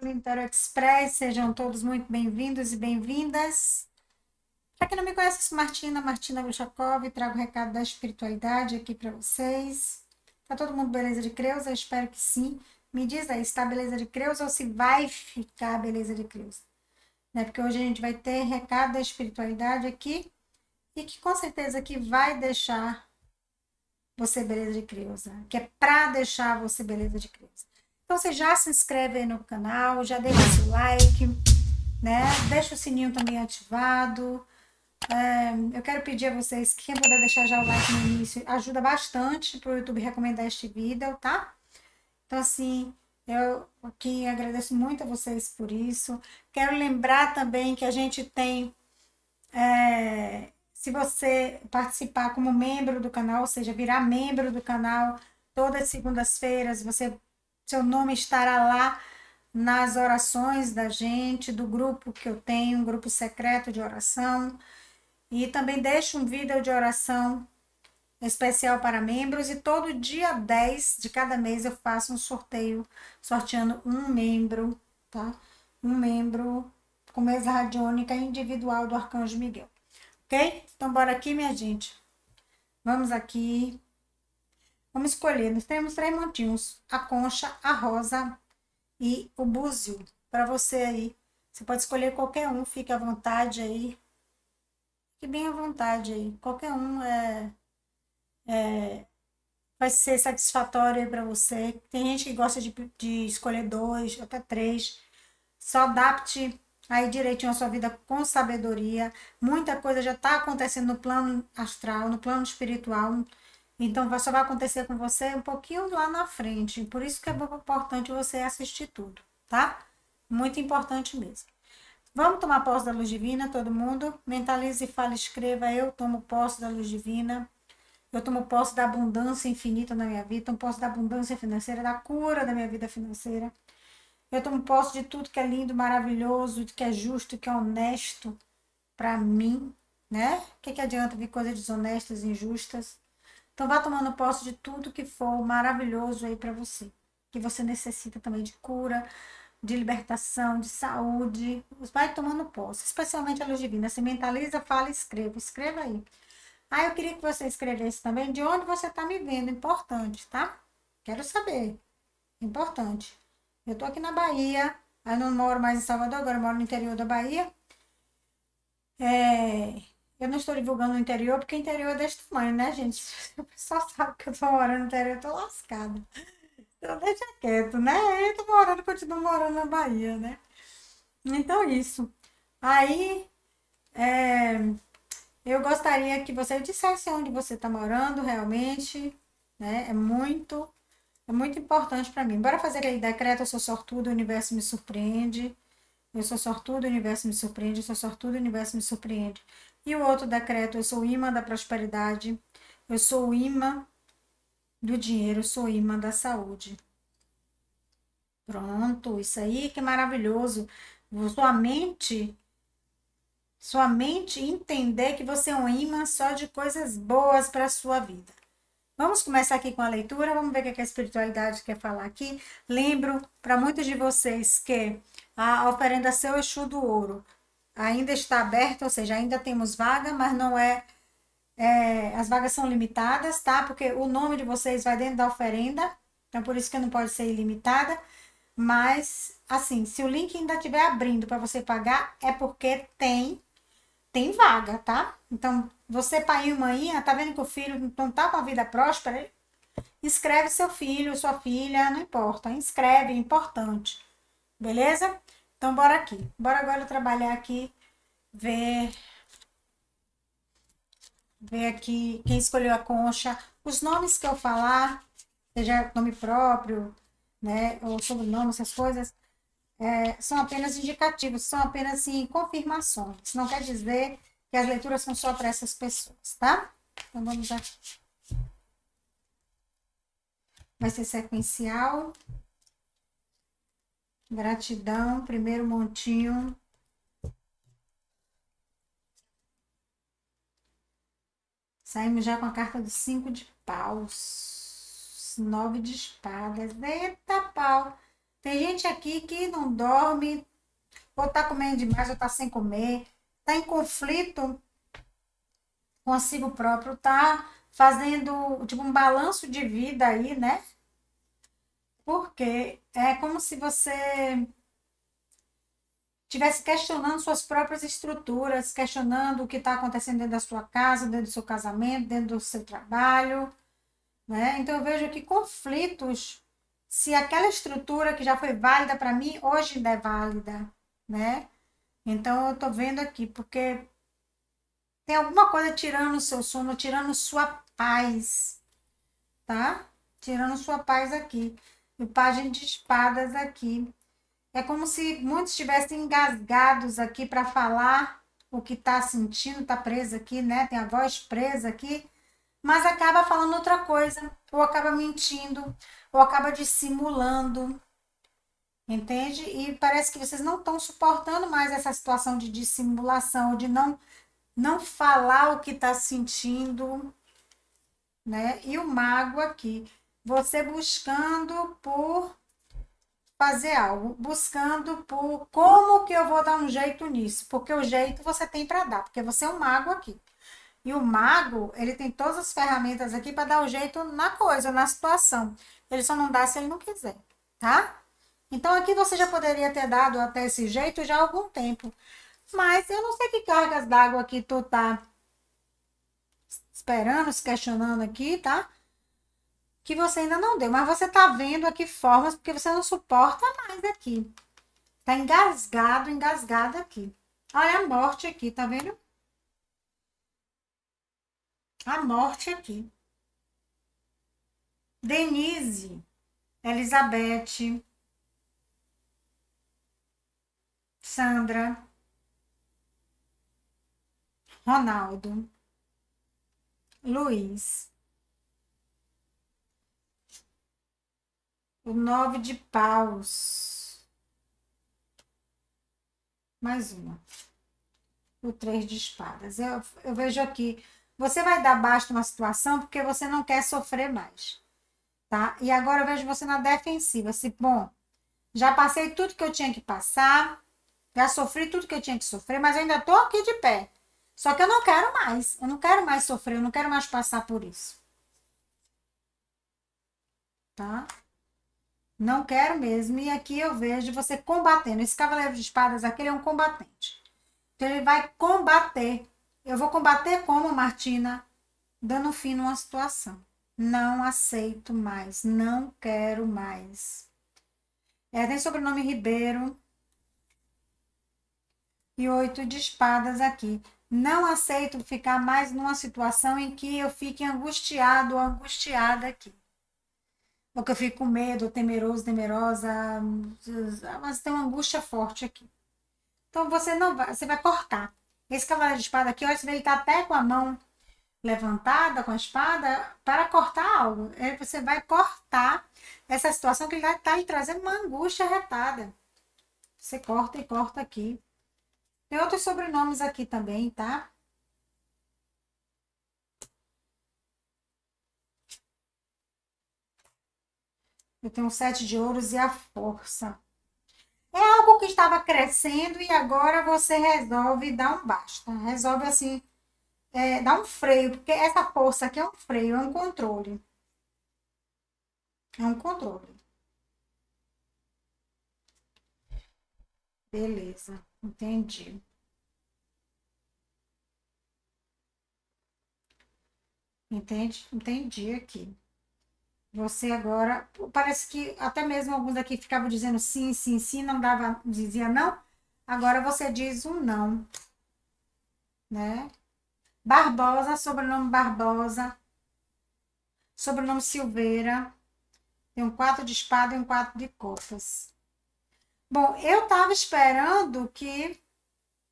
Linter Express, sejam todos muito bem-vindos e bem-vindas. Para quem não me conhece, eu sou Martina, Martina Luchakov, trago o recado da espiritualidade aqui para vocês. Tá todo mundo beleza de Creuza? Eu espero que sim. Me diz aí, está beleza de Creuza ou se vai ficar beleza de Creuza? Né? Porque hoje a gente vai ter recado da espiritualidade aqui e que com certeza que vai deixar você beleza de Creuza, que é para deixar você beleza de Creuza. Então você já se inscreve aí no canal, já deixa seu like, né? Deixa o sininho também ativado. É, eu quero pedir a vocês que quem puder deixar já o like no início ajuda bastante para o YouTube recomendar este vídeo, tá? Então assim, eu aqui agradeço muito a vocês por isso. Quero lembrar também que a gente tem é, se você participar como membro do canal, ou seja, virar membro do canal, todas as segundas-feiras, você seu nome estará lá nas orações da gente, do grupo que eu tenho, um grupo secreto de oração. E também deixo um vídeo de oração especial para membros e todo dia 10 de cada mês eu faço um sorteio sorteando um membro, tá? Um membro com mesa radiônica individual do Arcanjo Miguel. Ok? Então, bora aqui, minha gente. Vamos aqui. Vamos escolher. Nós temos três montinhos: a concha, a rosa e o búzio. Para você aí. Você pode escolher qualquer um, fique à vontade aí. Fique bem à vontade aí. Qualquer um é, é vai ser satisfatório para você. Tem gente que gosta de, de escolher dois, até três. Só adapte aí direitinho a sua vida com sabedoria. Muita coisa já está acontecendo no plano astral, no plano espiritual. Então só vai acontecer com você um pouquinho lá na frente. Por isso que é importante você assistir tudo, tá? Muito importante mesmo. Vamos tomar posse da luz divina, todo mundo. Mentalize fale, escreva. Eu tomo posse da luz divina. Eu tomo posse da abundância infinita na minha vida. Tomo posse da abundância financeira, da cura da minha vida financeira. Eu tomo posse de tudo que é lindo, maravilhoso, que é justo, que é honesto para mim, né? O que, que adianta vir coisas desonestas, injustas? Então vá tomando posse de tudo que for maravilhoso aí para você, que você necessita também de cura, de libertação, de saúde. Vai tomando posse, especialmente a luz divina. Se mentaliza, fala, escreva. Escreva aí. Ah, eu queria que você escrevesse também de onde você está me vendo. Importante, tá? Quero saber. Importante. Eu tô aqui na Bahia, eu não moro mais em Salvador, agora eu moro no interior da Bahia. É, eu não estou divulgando o interior, porque o interior é desse tamanho, né, gente? O pessoal sabe que eu tô morando no interior, eu tô lascada. Então deixa quieto, né? Eu tô morando, continuo morando na Bahia, né? Então, isso. Aí, é, eu gostaria que você dissesse onde você está morando realmente, né? É muito é muito importante para mim. Bora fazer aí decreto, eu sou sortudo, o universo me surpreende. Eu sou sortudo, o universo me surpreende. Eu sou sortudo, o universo me surpreende. E o outro decreto, eu sou o imã da prosperidade. Eu sou o imã do dinheiro, eu sou o imã da saúde. Pronto, isso aí que maravilhoso. Sua mente, sua mente entender que você é um imã só de coisas boas para a sua vida. Vamos começar aqui com a leitura, vamos ver o que a espiritualidade quer falar aqui. Lembro para muitos de vocês que a oferenda Seu Exu do Ouro ainda está aberta, ou seja, ainda temos vaga, mas não é, é, As vagas são limitadas, tá? Porque o nome de vocês vai dentro da oferenda, então por isso que não pode ser ilimitada. Mas, assim, se o link ainda estiver abrindo para você pagar, é porque tem tem vaga, tá? Então, você, pai e mãe, tá vendo que o filho não tá com a vida próspera? Inscreve seu filho, sua filha, não importa. Inscreve, é importante. Beleza? Então, bora aqui. Bora agora trabalhar aqui, ver... Ver aqui quem escolheu a concha. Os nomes que eu falar, seja nome próprio, né, ou sobrenome, essas coisas, é, são apenas indicativos, são apenas assim, confirmações. Não quer dizer que as leituras são só para essas pessoas, tá? Então vamos aqui. Vai ser sequencial. Gratidão, primeiro montinho. Saímos já com a carta dos cinco de paus. Nove de espadas. Eita pau! Tem gente aqui que não dorme, ou tá comendo demais, ou tá sem comer, tá em conflito consigo próprio, tá fazendo tipo um balanço de vida aí, né? Porque é como se você estivesse questionando suas próprias estruturas, questionando o que está acontecendo dentro da sua casa, dentro do seu casamento, dentro do seu trabalho, né? Então eu vejo que conflitos, se aquela estrutura que já foi válida para mim, hoje ainda é válida, né? Então eu estou vendo aqui, porque tem alguma coisa tirando o seu sono, tirando sua paz, tá? Tirando sua paz aqui. O página de espadas aqui. É como se muitos estivessem engasgados aqui para falar o que está sentindo, está preso aqui, né? Tem a voz presa aqui, mas acaba falando outra coisa, ou acaba mentindo, ou acaba dissimulando. Entende? E parece que vocês não estão suportando mais essa situação de dissimulação, de não não falar o que está sentindo, né? E o mago aqui, você buscando por fazer algo, buscando por como que eu vou dar um jeito nisso, porque o jeito você tem para dar, porque você é um mago aqui. E o mago, ele tem todas as ferramentas aqui para dar o um jeito na coisa, na situação. Ele só não dá se ele não quiser, tá? Então aqui você já poderia ter dado até esse jeito já há algum tempo. Mas eu não sei que cargas d'água aqui tu tá esperando, se questionando aqui, tá? Que você ainda não deu, mas você está vendo aqui formas porque você não suporta mais aqui. Tá engasgado, engasgado aqui. Olha a morte aqui, tá vendo? A morte aqui. Denise, Elizabeth, Sandra, Ronaldo, Luiz, O nove de paus. Mais uma. O três de espadas. Eu, eu vejo aqui. Você vai dar baixo numa situação porque você não quer sofrer mais. Tá? E agora eu vejo você na defensiva. Se, bom, já passei tudo que eu tinha que passar. Já sofri tudo que eu tinha que sofrer, mas eu ainda tô aqui de pé. Só que eu não quero mais. Eu não quero mais sofrer, eu não quero mais passar por isso. Tá? Não quero mesmo. E aqui eu vejo você combatendo. Esse cavaleiro de espadas aqui ele é um combatente. Então ele vai combater. Eu vou combater como, Martina? Dando fim numa situação. Não aceito mais. Não quero mais. É, tem sobrenome Ribeiro. E oito de espadas aqui. Não aceito ficar mais numa situação em que eu fique angustiado ou angustiada aqui ou que eu fico com medo, temeroso, temerosa, mas tem uma angústia forte aqui. Então você não vai, você vai cortar. Esse cavaleiro de espada aqui, olha, ele está até com a mão levantada com a espada para cortar algo. Aí você vai cortar essa situação que ele está lhe trazendo uma angústia retada. Você corta e corta aqui. Tem outros sobrenomes aqui também, tá? Eu tenho sete de ouros e a força. É algo que estava crescendo e agora você resolve dar um basta. Resolve assim, é, dar um freio, porque essa força aqui é um freio, é um controle. É um controle. Beleza, entendi. Entende? Entendi aqui. Você agora, parece que até mesmo alguns daqui ficavam dizendo sim, sim, sim, não dava, dizia não. Agora você diz um não, né? Barbosa, sobrenome Barbosa, sobrenome Silveira, tem um quatro de espada e um quatro de copas. Bom, eu tava esperando que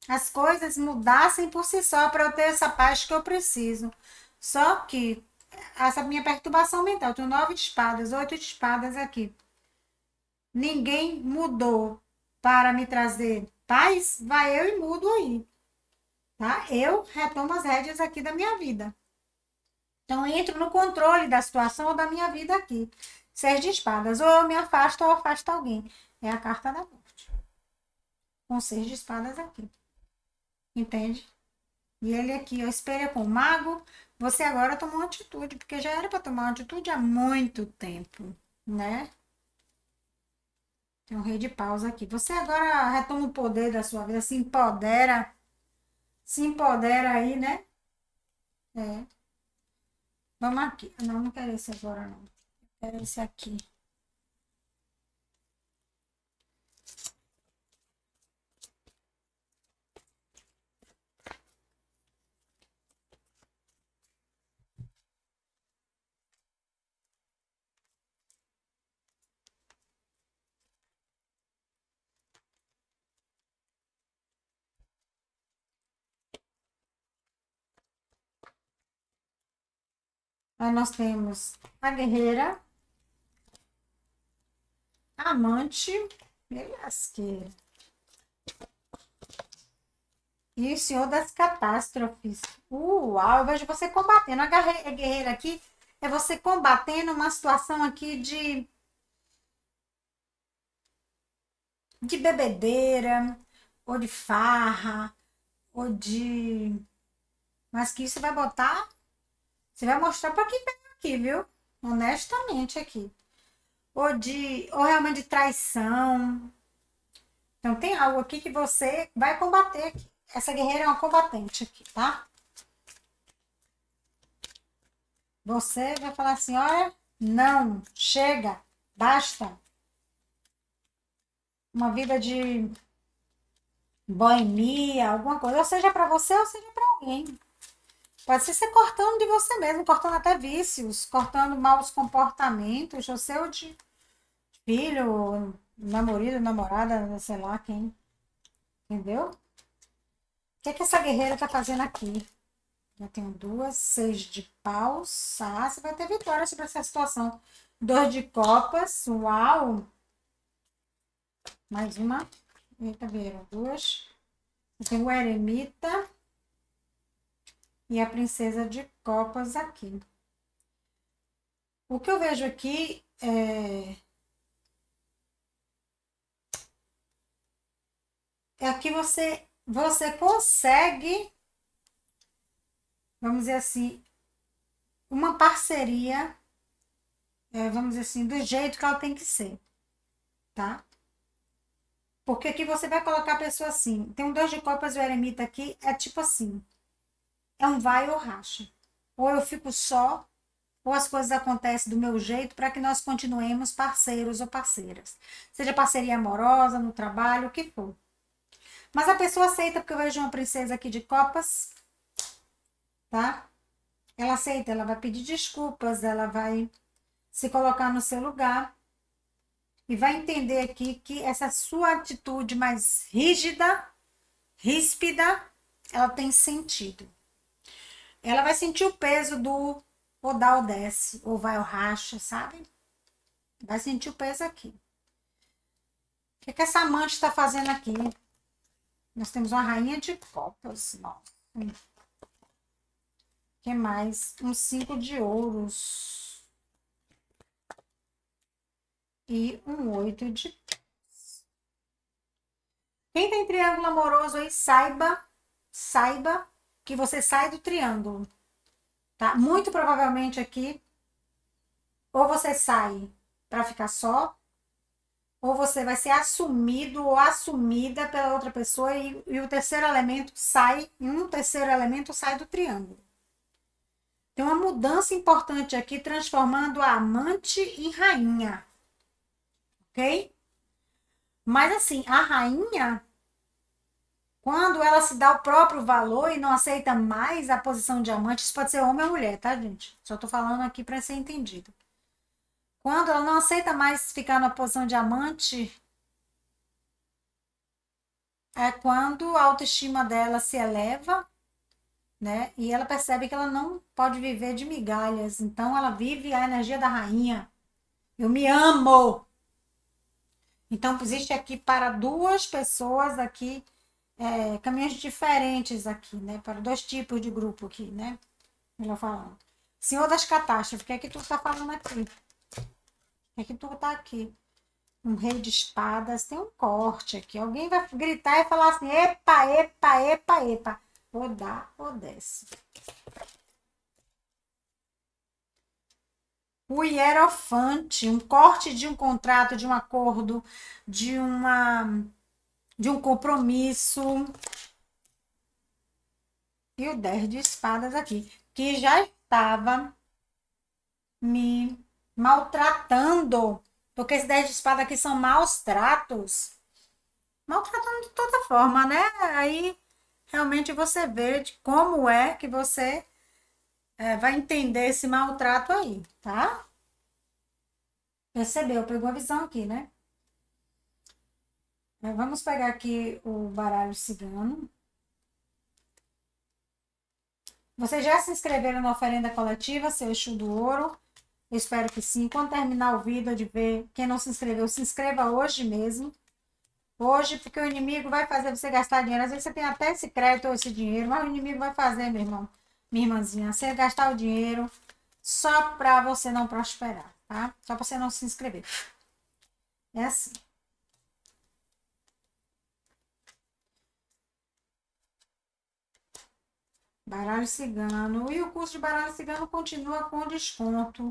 as coisas mudassem por si só para eu ter essa paz que eu preciso. Só que essa minha perturbação mental. Eu tenho nove espadas, oito espadas aqui. Ninguém mudou para me trazer paz, vai eu e mudo aí. Tá? Eu retomo as rédeas aqui da minha vida. Então, entro no controle da situação ou da minha vida aqui. Seis de espadas. Ou eu me afasto ou afasto alguém. É a carta da morte. Com seis de espadas aqui. Entende? E ele aqui, ó, espelha com o mago. Você agora tomou uma atitude, porque já era para tomar uma atitude há muito tempo, né? Tem um rei de paus aqui. Você agora retoma o poder da sua vida, se empodera. Se empodera aí, né? É. Vamos aqui. Não, não quero esse agora, não. Quero esse aqui. Aí nós temos a guerreira, a amante e lasqueira. E o senhor das catástrofes. Uau, eu vejo você combatendo. A guerreira aqui é você combatendo uma situação aqui de de bebedeira, ou de farra, ou de. Mas que isso vai botar você vai mostrar para quem pega aqui, viu? Honestamente aqui. Ou de, ou realmente de traição. Então tem algo aqui que você vai combater aqui. Essa guerreira é uma combatente aqui, tá? Você vai falar assim, olha, não, chega, basta. Uma vida de boemia, alguma coisa, ou seja para você ou seja para alguém. Pode ser você cortando de você mesmo, cortando até vícios, cortando maus comportamentos, ou seu de filho, namorado, namorada, sei lá quem. Entendeu? O que, é que essa guerreira tá fazendo aqui? Já tenho duas, seis de paus. Ah, você vai ter vitória sobre essa situação. Dois de copas. Uau! Mais uma. Eita, vieram duas. Eu tenho o eremita e a princesa de copas aqui. O que eu vejo aqui é. É que você, você consegue, vamos dizer assim, uma parceria, é, vamos dizer assim, do jeito que ela tem que ser, tá? Porque aqui você vai colocar a pessoa assim. Tem um dois de copas e o eremita aqui, é tipo assim é um vai ou racha. Ou eu fico só, ou as coisas acontecem do meu jeito para que nós continuemos parceiros ou parceiras. Seja parceria amorosa, no trabalho, o que for. Mas a pessoa aceita, porque eu vejo uma princesa aqui de copas, tá? Ela aceita, ela vai pedir desculpas, ela vai se colocar no seu lugar e vai entender aqui que essa sua atitude mais rígida, ríspida, ela tem sentido ela vai sentir o peso do ou dá ou desce, ou vai ou racha, sabe? Vai sentir o peso aqui. O que, que essa amante está fazendo aqui? Nós temos uma rainha de copas. Nossa. O que mais? Um cinco de ouros. E um oito de Quem tem triângulo amoroso aí, saiba, saiba que você sai do triângulo, tá? Muito provavelmente aqui, ou você sai para ficar só, ou você vai ser assumido ou assumida pela outra pessoa e, e o terceiro elemento sai, e um terceiro elemento sai do triângulo. Tem uma mudança importante aqui, transformando a amante em rainha. Ok? Mas assim, a rainha quando ela se dá o próprio valor e não aceita mais a posição de amante, isso pode ser homem ou mulher, tá, gente? Só tô falando aqui para ser entendido. Quando ela não aceita mais ficar na posição de amante, é quando a autoestima dela se eleva, né? E ela percebe que ela não pode viver de migalhas. Então ela vive a energia da rainha. Eu me amo. Então existe aqui para duas pessoas aqui é, caminhos diferentes aqui, né? Para dois tipos de grupo aqui, né? Melhor falando. Senhor das catástrofes, o que é que tu está falando aqui? É que tu tá aqui. Um rei de espadas, tem um corte aqui. Alguém vai gritar e falar assim: epa, epa, epa, epa. Ou dá ou desce. O hierofante, um corte de um contrato, de um acordo, de uma de um compromisso. E o 10 de espadas aqui, que já estava me maltratando. Porque esse 10 de espada aqui são maus tratos. Maltratando de toda forma, né? Aí realmente você vê de como é que você é, vai entender esse maltrato aí, tá? Percebeu? Pegou a visão aqui, né? É, vamos pegar aqui o baralho cigano. Vocês já se inscreveram na oferenda coletiva, seu Exu do Ouro? Eu espero que sim. Quando terminar o vídeo de ver, quem não se inscreveu, se inscreva hoje mesmo. Hoje, porque o inimigo vai fazer você gastar dinheiro. Às vezes você tem até esse crédito ou esse dinheiro, mas o inimigo vai fazer, meu irmão, minha irmãzinha, você gastar o dinheiro só para você não prosperar, tá? Só para você não se inscrever. É assim. Baralho cigano. E o curso de baralho cigano continua com desconto.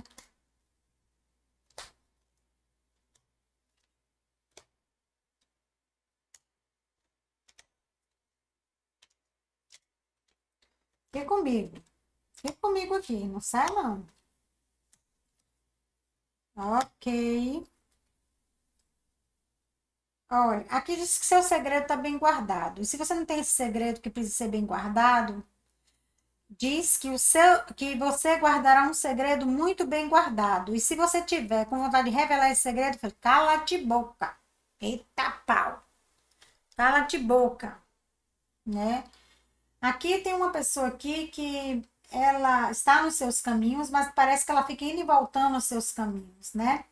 Fique comigo. Fique comigo aqui, não sai não. Ok. Olha, aqui diz que seu segredo está bem guardado. E se você não tem esse segredo que precisa ser bem guardado, diz que, o seu, que você guardará um segredo muito bem guardado. E se você tiver com vontade de revelar esse segredo, cala-te boca. Eita pau. Cala-te boca. Né? Aqui tem uma pessoa aqui que ela está nos seus caminhos, mas parece que ela fica indo e voltando nos seus caminhos, né?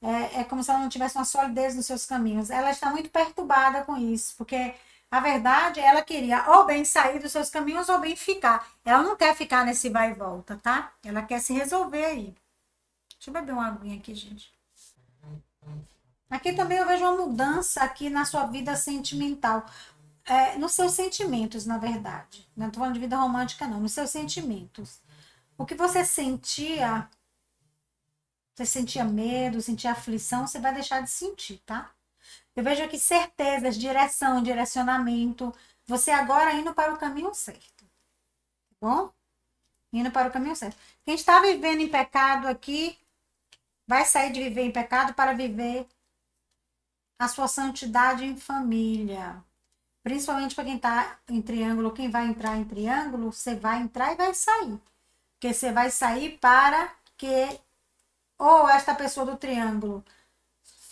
É, é como se ela não tivesse uma solidez nos seus caminhos. Ela está muito perturbada com isso, porque a verdade, ela queria ou bem sair dos seus caminhos ou bem ficar. Ela não quer ficar nesse vai e volta, tá? Ela quer se resolver aí. Deixa eu beber uma aguinha aqui, gente. Aqui também eu vejo uma mudança aqui na sua vida sentimental. É, nos seus sentimentos, na verdade. Não estou falando de vida romântica, não. Nos seus sentimentos. O que você sentia, você sentia medo, sentia aflição, você vai deixar de sentir, tá? Eu vejo aqui certezas, direção, direcionamento. Você agora indo para o caminho certo. Tá bom? Indo para o caminho certo. Quem está vivendo em pecado aqui, vai sair de viver em pecado para viver a sua santidade em família. Principalmente para quem está em triângulo, quem vai entrar em triângulo, você vai entrar e vai sair. Porque você vai sair para que ou esta pessoa do triângulo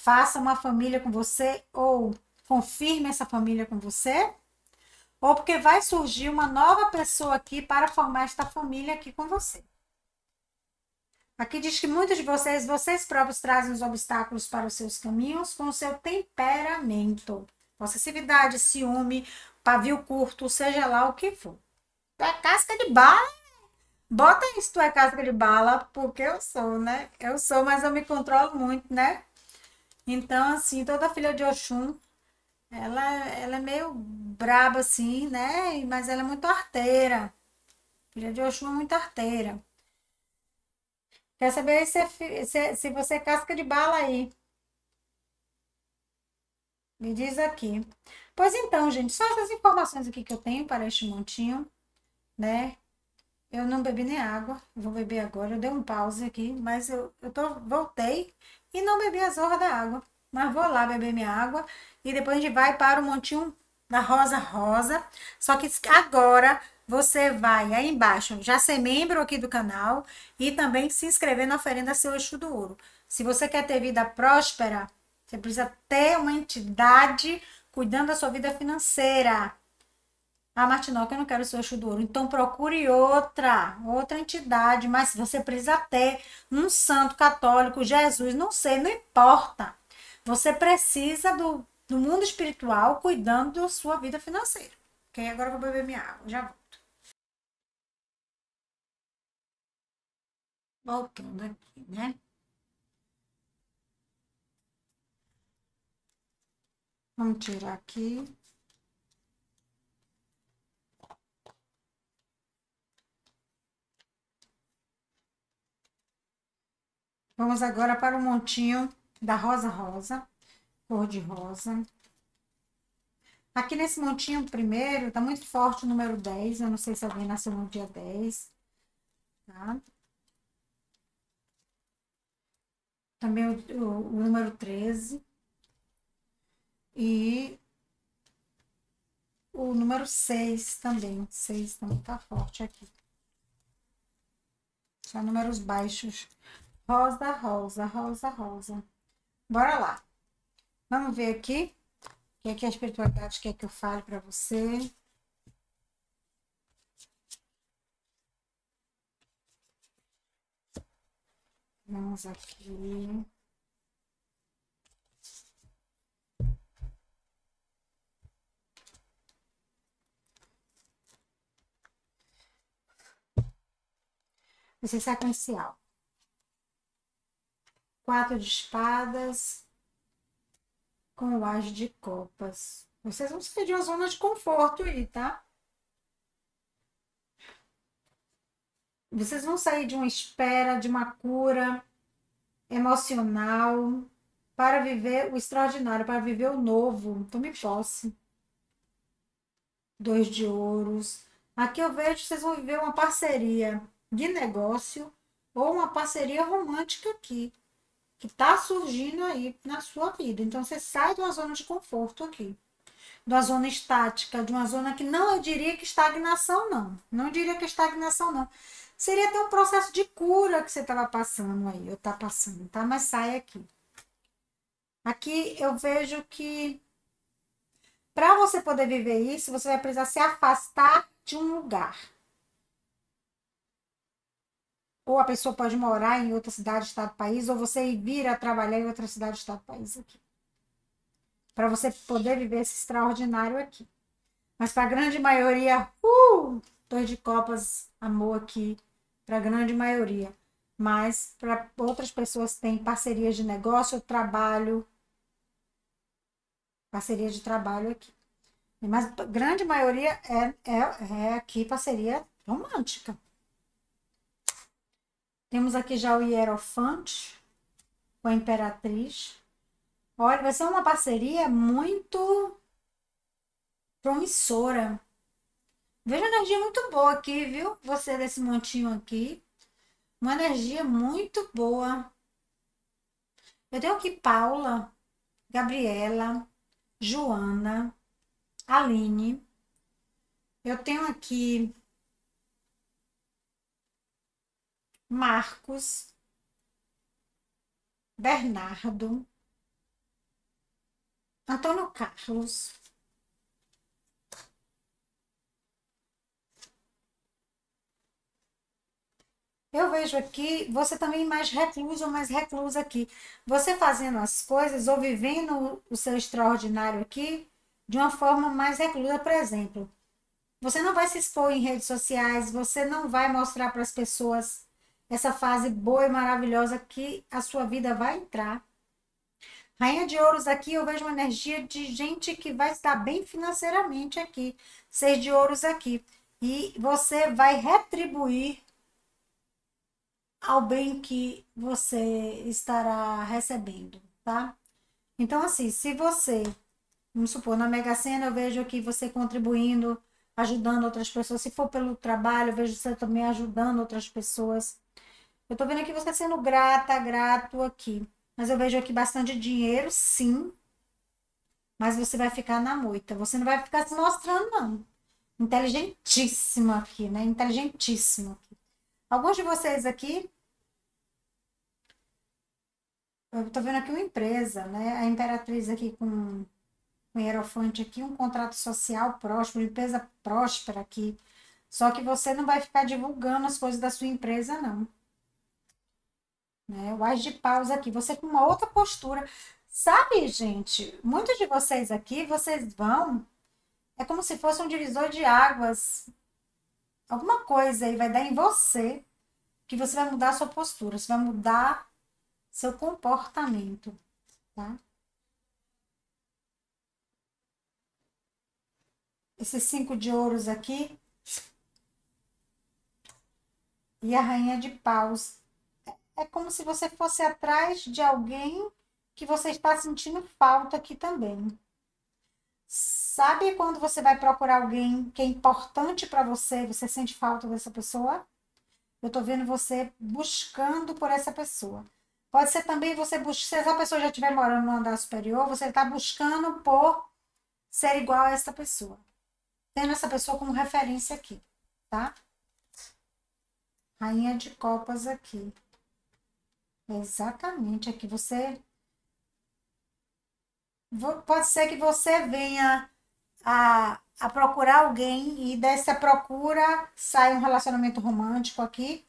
faça uma família com você ou confirme essa família com você, ou porque vai surgir uma nova pessoa aqui para formar esta família aqui com você. Aqui diz que muitos de vocês, vocês próprios trazem os obstáculos para os seus caminhos com o seu temperamento, possessividade, ciúme, pavio curto, seja lá o que for. Tu é casca de bala? Bota isso, tu é casca de bala, porque eu sou, né? Eu sou, mas eu me controlo muito, né? Então, assim, toda filha de Oxum, ela, ela é meio braba, assim, né? Mas ela é muito arteira. Filha de Oxum é muito arteira. Quer saber se, se, se você é casca de bala aí? Me diz aqui. Pois então, gente, só essas informações aqui que eu tenho para este montinho, né? Eu não bebi nem água, vou beber agora. Eu dei um pause aqui, mas eu, eu tô, voltei e não bebi a zorra da água. Mas vou lá beber minha água e depois a gente vai para o montinho da Rosa Rosa. Só que agora você vai aí embaixo já ser membro aqui do canal e também se inscrever na oferenda Seu Eixo do Ouro. Se você quer ter vida próspera, você precisa ter uma entidade cuidando da sua vida financeira. Ah, Martinoca, eu não quero seu eixo do ouro. Então procure outra, outra entidade. Mas se você precisa ter um santo católico, Jesus, não sei, não importa. Você precisa do, do mundo espiritual cuidando da sua vida financeira. Ok? Agora eu vou beber minha água, já volto. Voltando aqui, né? Vamos tirar aqui. Vamos agora para o montinho da rosa rosa, cor de rosa. Aqui nesse montinho primeiro, tá muito forte o número 10, eu não sei se alguém nasceu no dia 10, tá? Também o, o, o número 13. E o número 6 também, 6 também tá forte aqui. Só números baixos. Rosa, rosa, rosa, rosa. Bora lá. Vamos ver aqui o que é que a espiritualidade quer que eu fale para você. Vamos aqui. Esse sequencial quatro de espadas com o as de copas. Vocês vão sair de uma zona de conforto aí, tá? Vocês vão sair de uma espera, de uma cura emocional para viver o extraordinário, para viver o novo. Tome posse. Dois de ouros. Aqui eu vejo que vocês vão viver uma parceria de negócio ou uma parceria romântica aqui que está surgindo aí na sua vida. Então você sai de uma zona de conforto aqui, de uma zona estática, de uma zona que não eu diria que estagnação não, não diria que estagnação não. Seria até um processo de cura que você estava passando aí, ou está passando, tá? Mas sai aqui. Aqui eu vejo que para você poder viver isso, você vai precisar se afastar de um lugar ou a pessoa pode morar em outra cidade, estado, país, ou você ir vir a trabalhar em outra cidade, estado, país aqui. Para você poder viver esse extraordinário aqui. Mas para a grande maioria, uh, dois de copas, amor aqui, para a grande maioria. Mas para outras pessoas tem parcerias de negócio, trabalho, parceria de trabalho aqui. Mas a grande maioria é, é, é aqui parceria romântica. Temos aqui já o Hierofante com a Imperatriz. Olha, vai ser uma parceria muito promissora. Vejo energia muito boa aqui, viu? Você desse montinho aqui. Uma energia muito boa. Eu tenho aqui Paula, Gabriela, Joana, Aline. Eu tenho aqui Marcos, Bernardo, Antônio Carlos, Eu vejo aqui você também mais recluso ou mais reclusa aqui. Você fazendo as coisas ou vivendo o seu extraordinário aqui de uma forma mais reclusa, por exemplo. Você não vai se expor em redes sociais, você não vai mostrar para as pessoas essa fase boa e maravilhosa que a sua vida vai entrar. Rainha de Ouros aqui, eu vejo uma energia de gente que vai estar bem financeiramente aqui. Seis de Ouros aqui. E você vai retribuir ao bem que você estará recebendo, tá? Então, assim, se você, vamos supor, na Mega Sena eu vejo aqui você contribuindo, ajudando outras pessoas. Se for pelo trabalho, eu vejo você também ajudando outras pessoas. Eu tô vendo aqui você sendo grata, grato aqui. Mas eu vejo aqui bastante dinheiro, sim. Mas você vai ficar na moita. Você não vai ficar se mostrando, não. Inteligentíssimo aqui, né? Inteligentíssimo aqui. Alguns de vocês aqui. Eu tô vendo aqui uma empresa, né? A Imperatriz aqui com o Hierofante aqui, um contrato social próspero, empresa próspera aqui. Só que você não vai ficar divulgando as coisas da sua empresa, não. Né? O Ás de Paus aqui, você com uma outra postura. Sabe, gente, muitos de vocês aqui, vocês vão, é como se fosse um divisor de águas. Alguma coisa aí vai dar em você que você vai mudar sua postura, você vai mudar seu comportamento, tá? esse cinco de ouros aqui. E a rainha de paus. É como se você fosse atrás de alguém que você está sentindo falta aqui também. Sabe quando você vai procurar alguém que é importante para você você sente falta dessa pessoa? Eu tô vendo você buscando por essa pessoa. Pode ser também você buscar, se essa pessoa já estiver morando no andar superior, você está buscando por ser igual a essa pessoa. Tendo essa pessoa como referência aqui, tá? Rainha de copas aqui. Exatamente, aqui você pode ser que você venha a, a procurar alguém e dessa procura sai um relacionamento romântico aqui,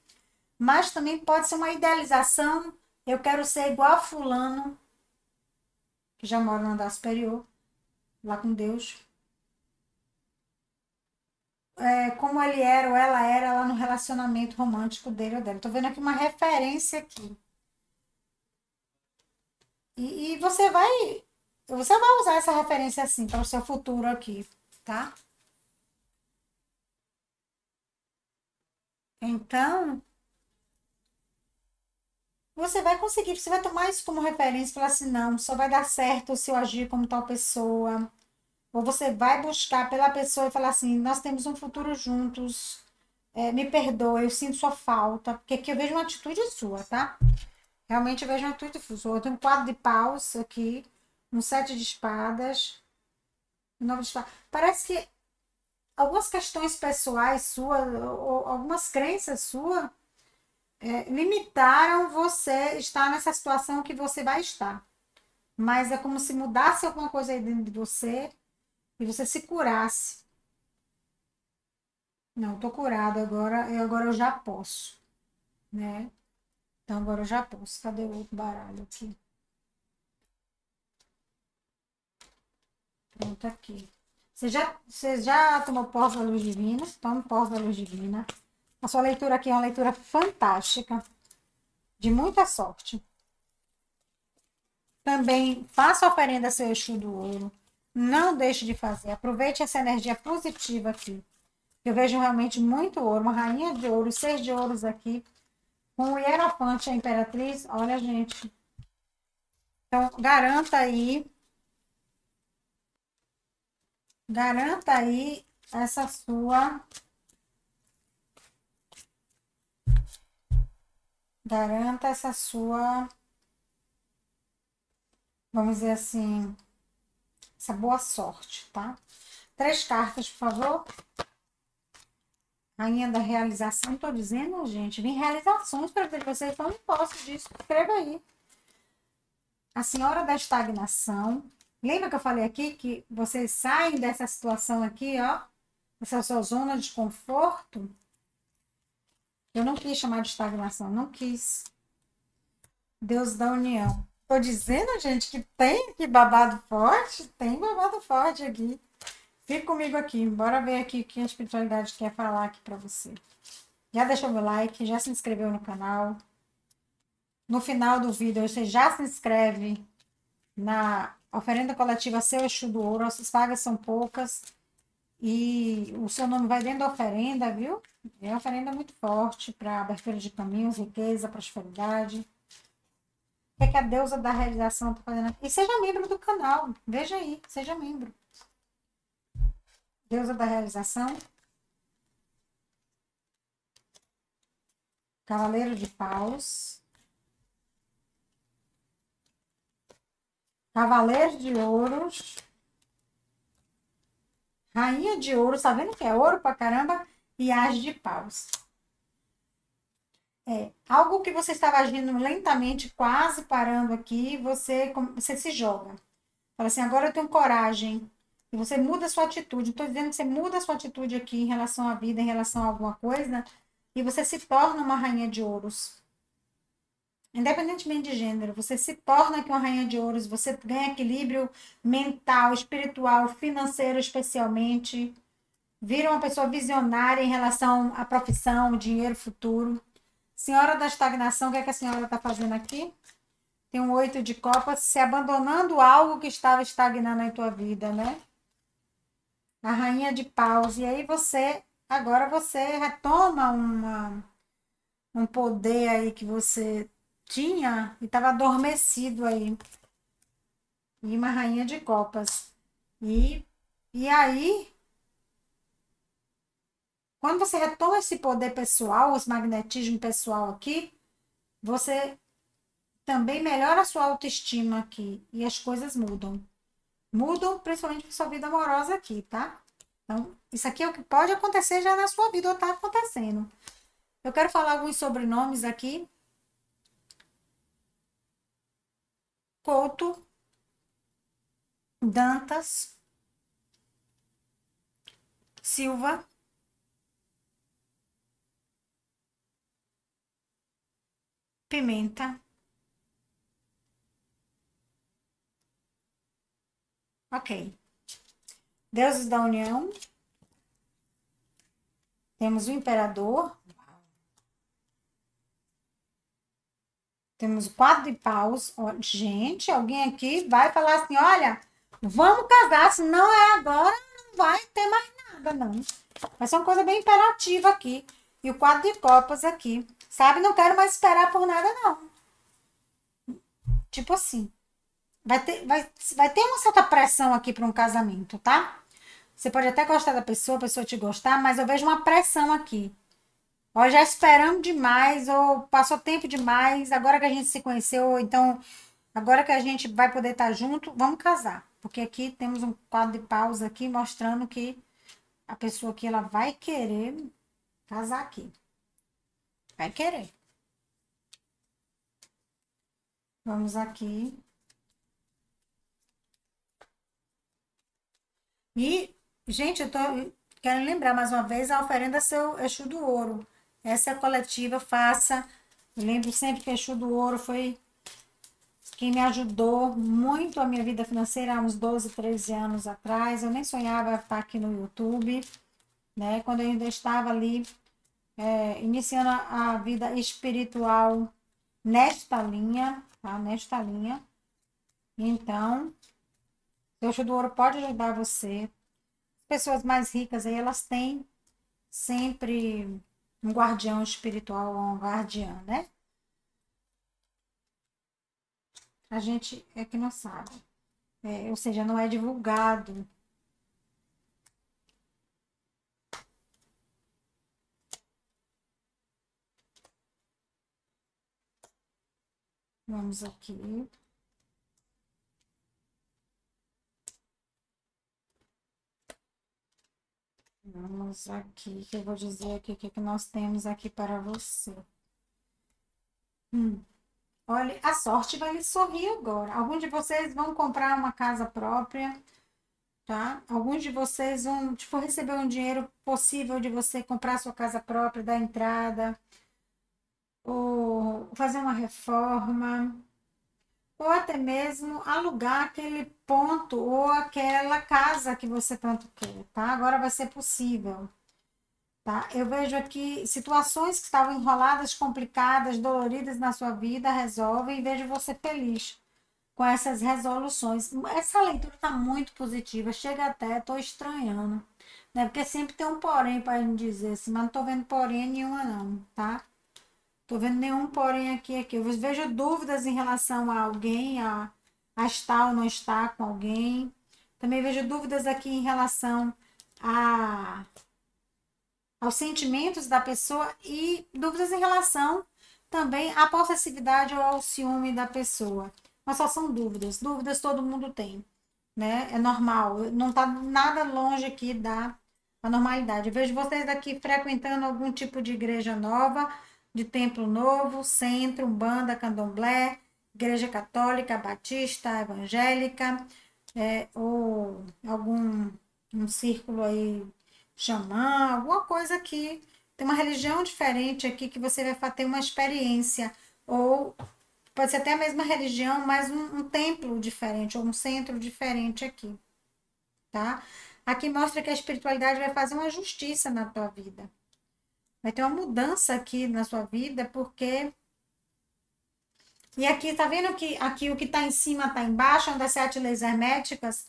mas também pode ser uma idealização. Eu quero ser igual a Fulano, que já mora no andar superior, lá com Deus. É, como ele era ou ela era lá no relacionamento romântico dele ou dela. Tô vendo aqui uma referência aqui. E, e você vai você vai usar essa referência assim para o seu futuro aqui, tá? Então, você vai conseguir, você vai tomar isso como referência e falar assim, não, só vai dar certo se eu agir como tal pessoa. Ou você vai buscar pela pessoa e falar assim, nós temos um futuro juntos, é, me perdoe, eu sinto sua falta, porque aqui eu vejo uma atitude sua, tá? Realmente eu vejo uma atitude sua. Eu tenho um quadro de paus aqui, um sete de espadas, um nove de espadas. Parece que algumas questões pessoais suas, algumas crenças suas, é, limitaram você estar nessa situação que você vai estar. Mas é como se mudasse alguma coisa aí dentro de você e você se curasse. Não, tô curado agora, agora eu já posso, né? Então agora eu já posso. Cadê o outro baralho aqui? Pronto, aqui. Você já, você já tomou posse da luz divina? Tome posse da luz divina. A sua leitura aqui é uma leitura fantástica. De muita sorte. Também faça oferenda seu Exu do ouro. Não deixe de fazer. Aproveite essa energia positiva aqui. Eu vejo realmente muito ouro. Uma rainha de ouro, seis de ouros aqui. Com o hierofante, a imperatriz. Olha, gente. Então, garanta aí Garanta aí essa sua. Garanta essa sua. Vamos dizer assim. Essa boa sorte, tá? Três cartas, por favor. Rainha da realização, tô dizendo, gente, vem realizações para vocês, então não posso disso. Escreva aí. A senhora da estagnação, Lembra que eu falei aqui que vocês saem dessa situação aqui, ó, essa sua zona de conforto? Eu não quis chamar de estagnação, não quis. Deus da união. Tô dizendo, gente, que tem aqui babado forte, tem babado forte aqui. Fique comigo aqui, bora ver aqui o que a espiritualidade quer falar aqui para você. Já deixou meu like, já se inscreveu no canal. No final do vídeo, você já se inscreve na oferenda coletiva seu Exu do Ouro, as vagas são poucas e o seu nome vai dentro da oferenda, viu? É uma oferenda muito forte para abertura de caminhos, riqueza, prosperidade. O que, é que a deusa da realização está fazendo aqui? E seja membro do canal, veja aí, seja membro. Deusa da realização. Cavaleiro de Paus. Cavaleiro de Ouros. Rainha de Ouros, tá vendo que é ouro pra caramba? E As de Paus. É, algo que você estava agindo lentamente, quase parando aqui, você, você se joga. Fala assim, agora eu tenho coragem. Você muda a sua atitude. Estou dizendo que você muda a sua atitude aqui em relação à vida, em relação a alguma coisa, e você se torna uma rainha de ouros. Independentemente de gênero, você se torna aqui uma rainha de ouros, você ganha equilíbrio mental, espiritual, financeiro especialmente, vira uma pessoa visionária em relação à profissão, dinheiro futuro. Senhora da estagnação, o que, é que a senhora está fazendo aqui? Tem um oito de copas, se abandonando algo que estava estagnando em tua vida, né? A rainha de paus. E aí você, agora você retoma uma, um poder aí que você tinha e estava adormecido aí. E uma rainha de copas. E, e aí, quando você retoma esse poder pessoal, esse magnetismo pessoal aqui, você também melhora a sua autoestima aqui e as coisas mudam. Mudam principalmente sua vida amorosa aqui, tá? Então, isso aqui é o que pode acontecer já na sua vida ou tá acontecendo. Eu quero falar alguns sobrenomes aqui. Couto, Dantas, Silva, Pimenta, Ok. Deuses da União. Temos o Imperador. Temos o quadro de paus. Gente, alguém aqui vai falar assim: olha, vamos casar, se não é agora, não vai ter mais nada, não. Vai ser uma coisa bem imperativa aqui. E o quadro de copas aqui. Sabe, não quero mais esperar por nada, não. Tipo assim. Vai ter, vai, vai ter uma certa pressão aqui para um casamento, tá? Você pode até gostar da pessoa, a pessoa te gostar, mas eu vejo uma pressão aqui. Ó, já esperamos demais, ou passou tempo demais, agora que a gente se conheceu, então agora que a gente vai poder estar junto, vamos casar. Porque aqui temos um quadro de pausa aqui mostrando que a pessoa aqui ela vai querer casar aqui. Vai querer. Vamos aqui. E, gente, eu tô quero lembrar mais uma vez a oferenda seu Exu do Ouro. Essa é coletiva, faça. Eu lembro sempre que Exu do Ouro foi quem me ajudou muito a minha vida financeira há uns 12, 13 anos atrás. Eu nem sonhava estar aqui no YouTube, né? Quando eu ainda estava ali é, iniciando a vida espiritual nesta linha, tá? Nesta linha. Então, Deus do ouro pode ajudar você. Pessoas mais ricas aí, elas têm sempre um guardião espiritual ou um guardiã, né? A gente é que não sabe. É, ou seja, não é divulgado. Vamos aqui. Vamos aqui, que eu vou dizer aqui o que, que nós temos aqui para você. Hum. Olha, a sorte vai lhe sorrir agora. Alguns de vocês vão comprar uma casa própria, tá? Alguns de vocês vão, tipo, receber um dinheiro possível de você comprar sua casa própria, dar entrada, ou fazer uma reforma ou até mesmo alugar aquele ponto ou aquela casa que você tanto quer, tá? Agora vai ser possível, tá? Eu vejo aqui situações que estavam enroladas, complicadas, doloridas na sua vida, resolvem e vejo você feliz com essas resoluções. Essa leitura está muito positiva, chega até, estou estranhando, né? Porque sempre tem um porém para dizer assim, mas não estou vendo porém nenhuma não, tá? Tô vendo nenhum porém aqui, aqui. Eu vejo dúvidas em relação a alguém, a, a estar ou não estar com alguém. Também vejo dúvidas aqui em relação a, aos sentimentos da pessoa e dúvidas em relação também à possessividade ou ao ciúme da pessoa. Mas só são dúvidas. Dúvidas todo mundo tem, né? É normal. Não tá nada longe aqui da normalidade. Eu vejo vocês aqui frequentando algum tipo de igreja nova de Templo Novo, Centro, Umbanda, Candomblé, Igreja Católica, Batista, Evangélica, é, ou algum um círculo aí xamã, alguma coisa que tem uma religião diferente aqui que você vai ter uma experiência, ou pode ser até a mesma religião, mas um, um templo diferente, ou um centro diferente aqui, tá? Aqui mostra que a espiritualidade vai fazer uma justiça na tua vida. Vai ter uma mudança aqui na sua vida, porque. E aqui, tá vendo que aqui o que tá em cima tá embaixo, uma das sete leis herméticas?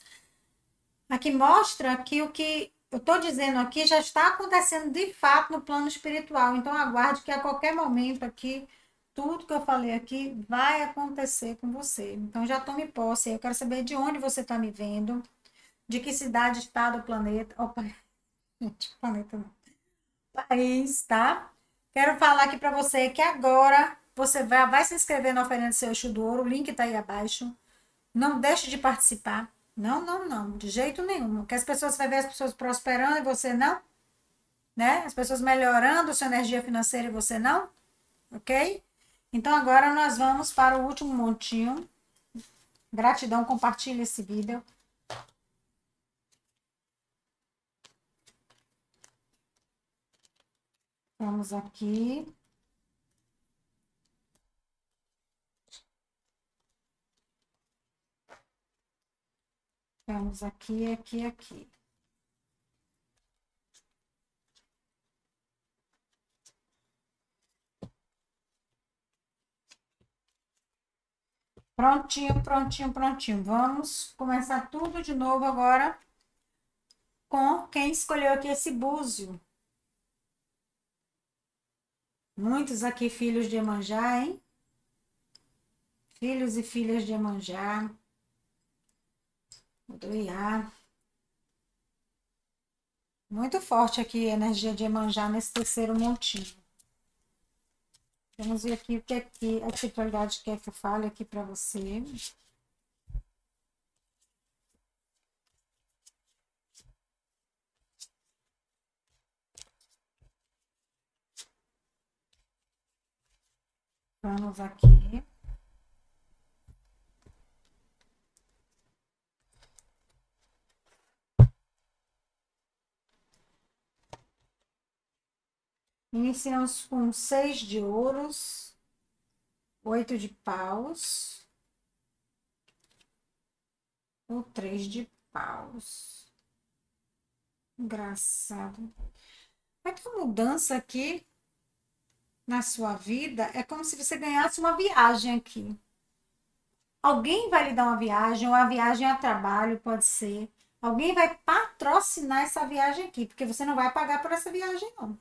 Aqui mostra que o que eu estou dizendo aqui já está acontecendo de fato no plano espiritual. Então aguarde que a qualquer momento aqui tudo que eu falei aqui vai acontecer com você. Então já tome posse. Eu quero saber de onde você está me vendo, de que cidade está do planeta. Opa, gente, planeta não. País, tá? Quero falar aqui para você que agora você vai, vai se inscrever na oferenda seu Exu do Ouro, o link está aí abaixo. Não deixe de participar. Não, não, não, de jeito nenhum. Porque as pessoas vai ver as pessoas prosperando e você não, né? As pessoas melhorando sua energia financeira e você não, ok? Então agora nós vamos para o último montinho. Gratidão, compartilhe esse vídeo. Vamos aqui. Vamos aqui, aqui, aqui. Prontinho, prontinho, prontinho. Vamos começar tudo de novo agora com quem escolheu aqui esse búzio. Muitos aqui filhos de Emanjá, hein? Filhos e filhas de Emanjá. Odoiá. Muito forte aqui a energia de Emanjá nesse terceiro montinho. Vamos ver aqui o que, é que a espiritualidade quer que eu fale aqui para você. Vamos aqui. Iniciamos com seis de ouros, oito de paus, ou três de paus. Engraçado. Vai ter mudança aqui na sua vida. É como se você ganhasse uma viagem aqui. Alguém vai lhe dar uma viagem, ou a viagem a trabalho, pode ser. Alguém vai patrocinar essa viagem aqui, porque você não vai pagar por essa viagem, não.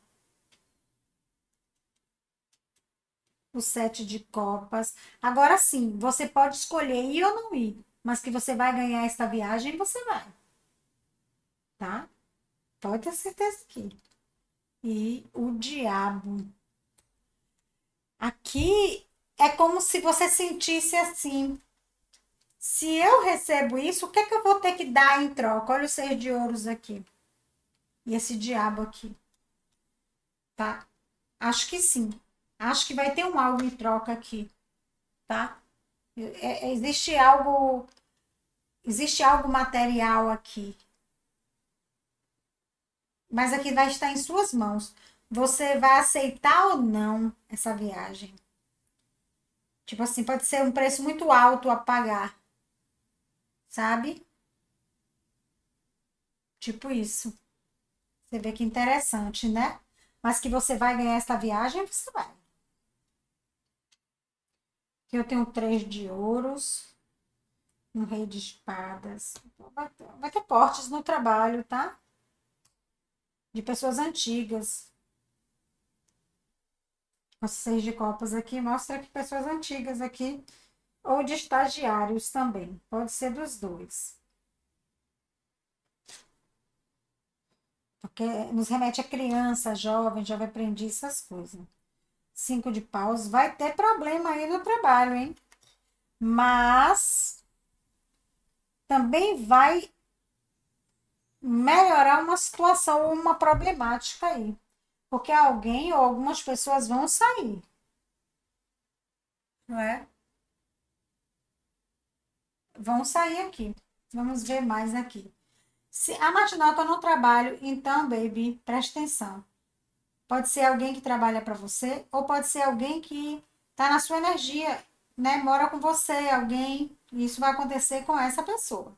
o sete de copas. Agora sim, você pode escolher ir ou não ir, mas que você vai ganhar esta viagem, você vai. Tá? Pode ter certeza aqui. E o diabo. Aqui é como se você sentisse assim. Se eu recebo isso, o que é que eu vou ter que dar em troca? Olha o seis de ouros aqui. E esse diabo aqui. Tá? Acho que sim. Acho que vai ter um algo em troca aqui, tá? É, é, existe algo, existe algo material aqui. Mas aqui vai estar em suas mãos. Você vai aceitar ou não essa viagem? Tipo assim, pode ser um preço muito alto a pagar. Sabe? Tipo isso. Você vê que interessante, né? Mas que você vai ganhar essa viagem, você vai. Aqui eu tenho três de ouros, um rei de espadas. Vai ter, portes no trabalho, tá? De pessoas antigas. Os seis de copas aqui mostra que pessoas antigas aqui, ou de estagiários também. Pode ser dos dois. Porque nos remete a criança, jovem, jovem aprendiz, essas coisas cinco de paus, vai ter problema aí no trabalho, hein? Mas também vai melhorar uma situação, uma problemática aí. Porque alguém ou algumas pessoas vão sair. Não é? Vão sair aqui. Vamos ver mais aqui. Se a matinal está no trabalho, então, baby, presta atenção. Pode ser alguém que trabalha para você, ou pode ser alguém que está na sua energia, né? Mora com você, alguém. Isso vai acontecer com essa pessoa.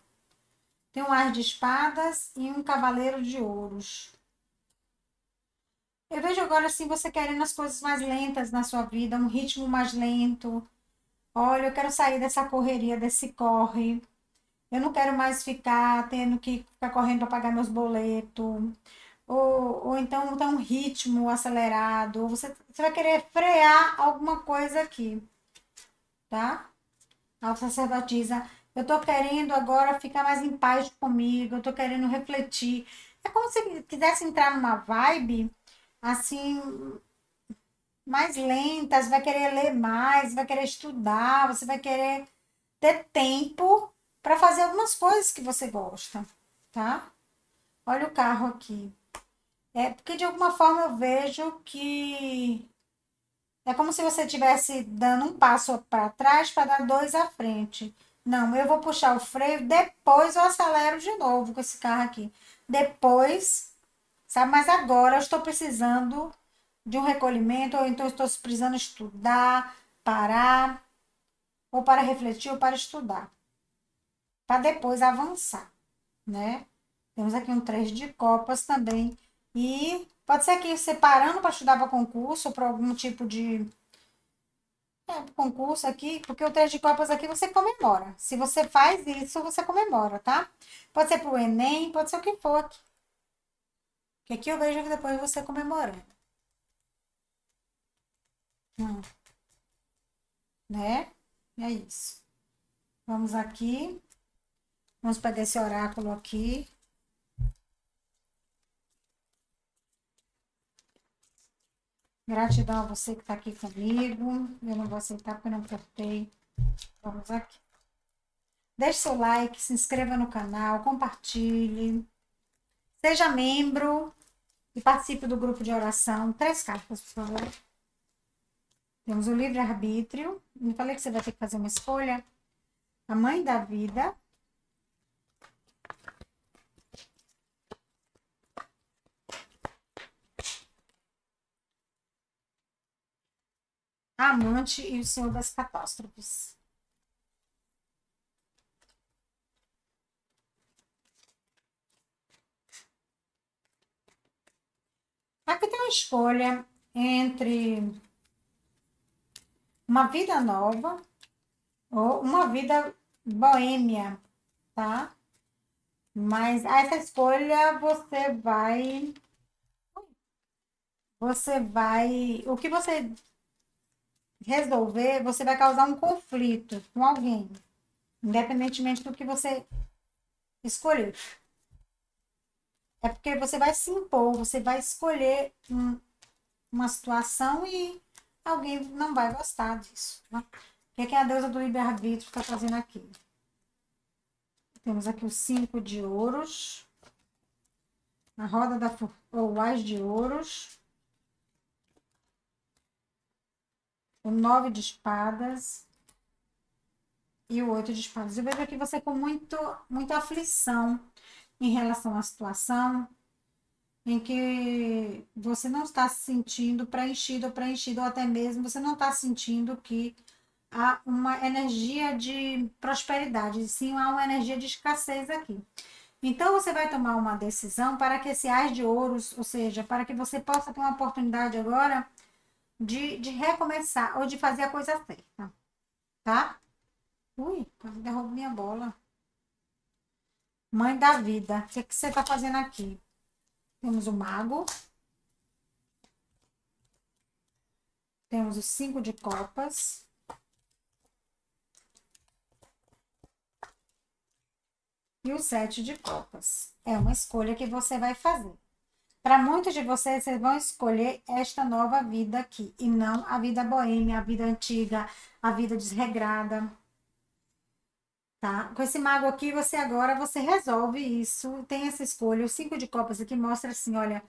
Tem um ar de espadas e um cavaleiro de ouros. Eu vejo agora assim você querendo as coisas mais lentas na sua vida, um ritmo mais lento. Olha, eu quero sair dessa correria, desse corre. Eu não quero mais ficar tendo que ficar correndo para pagar meus boletos. Ou, ou então tá um ritmo acelerado. Você, você vai querer frear alguma coisa aqui. Tá? A sacerdotisa. Eu tô querendo agora ficar mais em paz comigo. Eu tô querendo refletir. É como se quisesse entrar numa vibe assim mais lenta, você vai querer ler mais, vai querer estudar, você vai querer ter tempo para fazer algumas coisas que você gosta, tá? Olha o carro aqui. É porque de alguma forma eu vejo que é como se você estivesse dando um passo para trás para dar dois à frente. Não, eu vou puxar o freio, depois eu acelero de novo com esse carro aqui. Depois, sabe? Mas agora eu estou precisando de um recolhimento, ou então estou precisando estudar, parar, ou para refletir, ou para estudar. Para depois avançar, né? Temos aqui um três de copas também. E pode ser que você parando para estudar para concurso, para algum tipo de é, concurso aqui, porque o três de copas aqui você comemora. Se você faz isso, você comemora, tá? Pode ser para o Enem, pode ser o que for aqui. Que aqui eu vejo que depois você comemorando. Hum. Né? É isso. Vamos aqui. Vamos pegar esse oráculo aqui. Gratidão a você que está aqui comigo. Eu não vou aceitar porque eu não cortei. Vamos aqui. Deixe seu like, se inscreva no canal, compartilhe. Seja membro e participe do grupo de oração. Três cartas, por favor. Temos o livre-arbítrio. Eu falei que você vai ter que fazer uma escolha. A mãe da vida. Amante e o senhor das catástrofes. Aqui tem uma escolha entre uma vida nova ou uma vida boêmia, tá? Mas essa escolha você vai. Você vai. O que você resolver, você vai causar um conflito com alguém, independentemente do que você escolher. É porque você vai se impor, você vai escolher um, uma situação e alguém não vai gostar disso. Né? O que, é que a deusa do livre-arbítrio está fazendo aqui? Temos aqui o cinco de ouros, a roda da ou as de ouros, o nove de espadas e o oito de espadas. Eu vejo aqui você com muito, muita aflição em relação à situação em que você não está se sentindo preenchido ou preenchido, ou até mesmo você não está sentindo que há uma energia de prosperidade, sim há uma energia de escassez aqui. Então você vai tomar uma decisão para que esse ar de ouros, ou seja, para que você possa ter uma oportunidade agora de, de recomeçar ou de fazer a coisa certa, tá? Ui, quase derrubou minha bola. Mãe da vida, o que, que você está fazendo aqui? Temos o mago. Temos o cinco de copas. E o sete de copas. É uma escolha que você vai fazer. Para muitos de vocês, vocês vão escolher esta nova vida aqui. E não a vida boêmia, a vida antiga, a vida desregrada tá? Com esse mago aqui, você agora, você resolve isso, tem essa escolha. O cinco de copas aqui mostra assim, olha,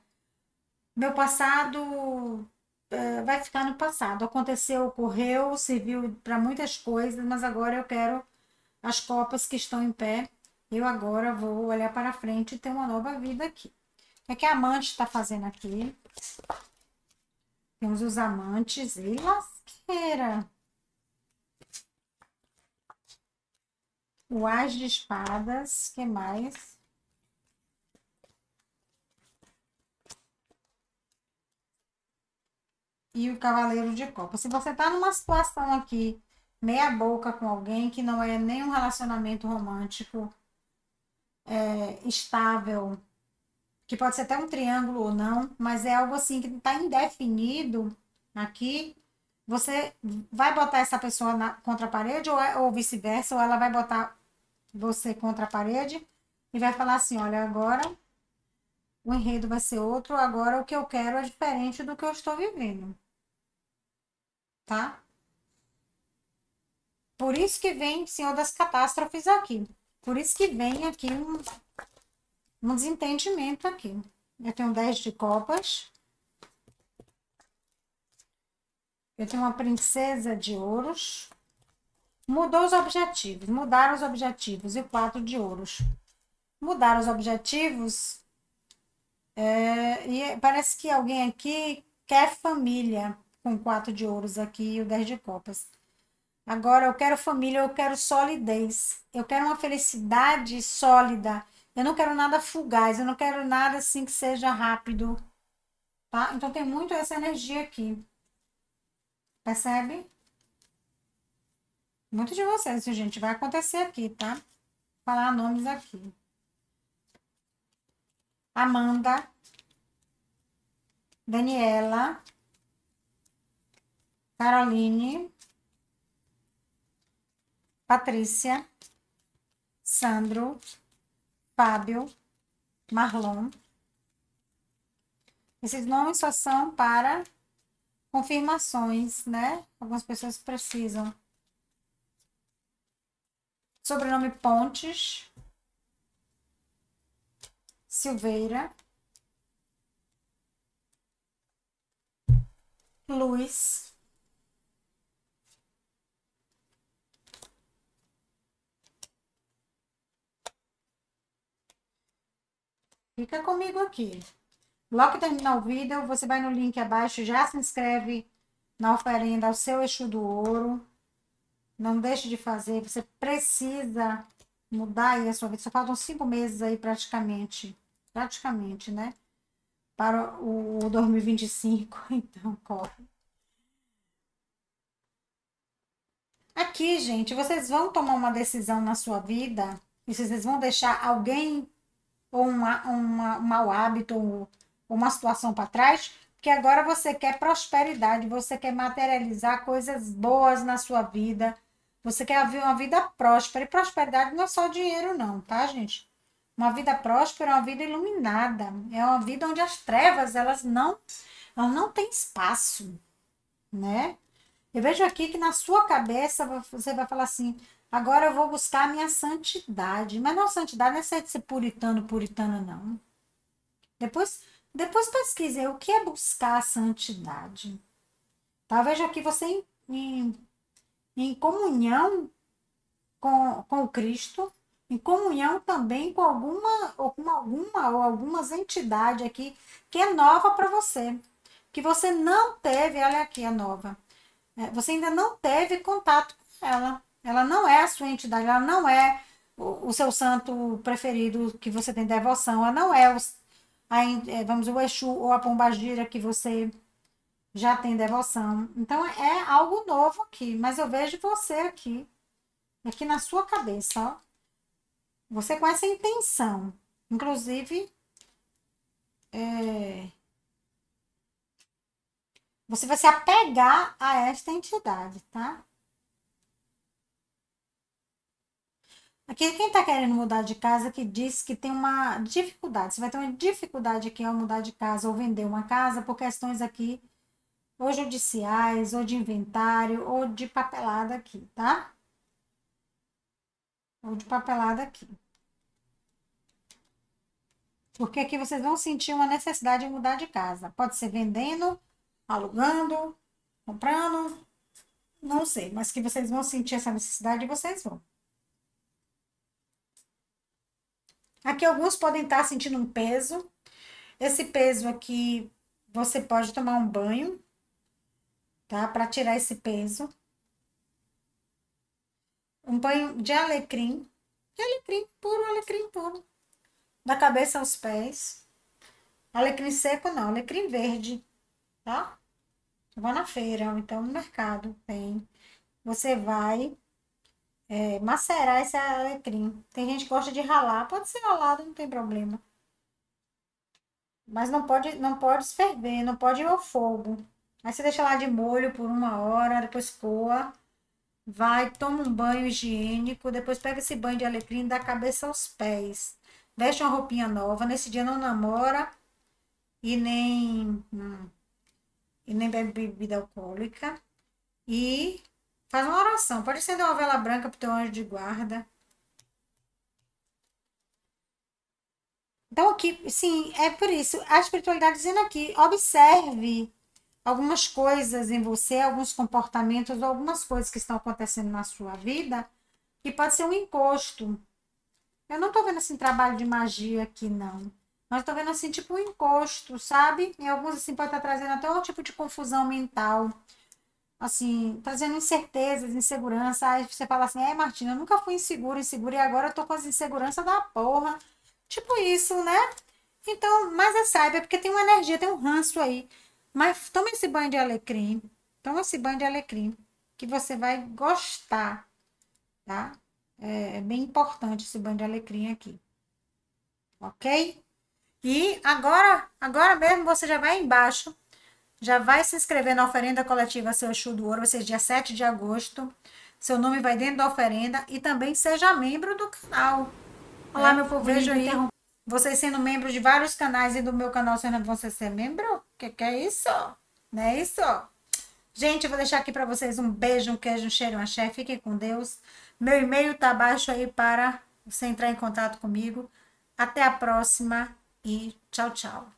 meu passado é, vai ficar no passado. Aconteceu, ocorreu, serviu para muitas coisas, mas agora eu quero as copas que estão em pé. Eu agora vou olhar para frente e ter uma nova vida aqui. O que, é que a amante está fazendo aqui? Temos os amantes e lasqueira. O As de Espadas, que mais? E o Cavaleiro de Copas. Se você tá numa situação aqui meia boca com alguém que não é nem um relacionamento romântico é, estável, que pode ser até um triângulo ou não, mas é algo assim que está indefinido aqui. Você vai botar essa pessoa na, contra a parede ou, é, ou vice-versa, ou ela vai botar você contra a parede e vai falar assim: olha, agora o enredo vai ser outro, agora o que eu quero é diferente do que eu estou vivendo. Tá? Por isso que vem Senhor das Catástrofes aqui. Por isso que vem aqui um, um desentendimento aqui. Eu tenho 10 de copas. Eu tenho uma princesa de ouros. Mudou os objetivos, mudaram os objetivos e quatro de ouros. Mudaram os objetivos é, e parece que alguém aqui quer família com quatro de ouros aqui e o dez de copas. Agora eu quero família, eu quero solidez. Eu quero uma felicidade sólida. Eu não quero nada fugaz, eu não quero nada assim que seja rápido. Tá? Então tem muito essa energia aqui. Percebe? Muito de vocês, gente. Vai acontecer aqui, tá? Falar nomes aqui. Amanda. Daniela. Caroline. Patrícia. Sandro. Fábio. Marlon. Esses nomes só são para confirmações, né? Algumas pessoas precisam. Sobrenome Pontes. Silveira. Luiz. Fica comigo aqui. Logo que terminar o vídeo, você vai no link abaixo, já se inscreve na oferenda ao seu Exu do Ouro. Não deixe de fazer, você precisa mudar aí a sua vida. Só faltam cinco meses aí praticamente, praticamente, né? Para o 2025, então corre. Aqui, gente, vocês vão tomar uma decisão na sua vida e vocês vão deixar alguém ou uma, uma, um mau hábito ou uma situação para trás, porque agora você quer prosperidade, você quer materializar coisas boas na sua vida, você quer viver uma vida próspera. E prosperidade não é só dinheiro, não, tá, gente? Uma vida próspera é uma vida iluminada. É uma vida onde as trevas, elas não, elas não têm espaço, né? Eu vejo aqui que na sua cabeça você vai falar assim: agora eu vou buscar a minha santidade. Mas não, santidade não é ser puritano, puritana, não. Depois, depois pesquise o que é buscar a santidade. Talvez aqui você em, em em comunhão com, com o Cristo, em comunhão também com alguma ou com alguma ou algumas entidades aqui que é nova para você, que você não teve, olha aqui a nova. É, você ainda não teve contato com ela. Ela não é a sua entidade, ela não é o, o seu santo preferido que você tem devoção, ela não é, os, a, é, vamos o Exu ou a Pombagira que você já tem devoção. Então é algo novo aqui, mas eu vejo você aqui, aqui na sua cabeça, ó. Você com essa intenção, inclusive, é, você vai se apegar a esta entidade, tá? Aqui, quem está querendo mudar de casa, que diz que tem uma dificuldade. Você vai ter uma dificuldade aqui ao mudar de casa ou vender uma casa por questões aqui ou judiciais, ou de inventário, ou de papelada aqui, tá? Ou de papelada aqui. Porque aqui vocês vão sentir uma necessidade de mudar de casa. Pode ser vendendo, alugando, comprando, não sei, mas que vocês vão sentir essa necessidade, vocês vão. Aqui alguns podem estar sentindo um peso. Esse peso aqui, você pode tomar um banho, tá? Para tirar esse peso. Um banho de alecrim, de alecrim puro, alecrim puro, da cabeça aos pés. Alecrim seco não, alecrim verde, tá? Vá na feira, ou então no mercado, tem. você vai é, macerar esse alecrim. Tem gente que gosta de ralar, pode ser ralado, não tem problema. Mas não pode, não pode ferver, não pode ir ao fogo. Aí você deixa lá de molho por uma hora, depois coa. Vai, toma um banho higiênico, depois pega esse banho de alecrim da cabeça aos pés. Veste uma roupinha nova. Nesse dia não namora e nem, hum, e nem bebe bebida alcoólica. E faz uma oração. Pode acender uma vela branca para o teu anjo de guarda. Então, aqui, sim, é por isso. A espiritualidade dizendo aqui, observe algumas coisas em você, alguns comportamentos, algumas coisas que estão acontecendo na sua vida, que pode ser um encosto. Eu não tô vendo assim trabalho de magia aqui, não. Mas tô vendo assim, tipo um encosto, sabe? Em alguns, assim, pode estar tá trazendo até um tipo de confusão mental. Assim, trazendo incertezas, insegurança. Aí você fala assim, é, Martina, eu nunca fui insegura, insegura, e agora eu tô com as inseguranças da porra. Tipo isso, né? Então, mas é saiba, é porque tem uma energia, tem um ranço aí. Mas toma esse banho de alecrim. Toma esse banho de alecrim. Que você vai gostar. Tá? É, é bem importante esse banho de alecrim aqui. Ok? E agora, agora mesmo você já vai embaixo. Já vai se inscrever na oferenda coletiva Seu Exu do Ouro. Vai ser dia 7 de agosto. Seu nome vai dentro da oferenda. E também seja membro do canal. Olá, é, meu povo. Vejo aí. Vocês sendo membros de vários canais e do meu canal, você não vão ser membro? Que que é isso? Não é isso? Gente, eu vou deixar aqui para vocês um beijo, um queijo, um cheiro, um axé. Fiquem com Deus. Meu e-mail tá abaixo aí para você entrar em contato comigo. Até a próxima e tchau, tchau.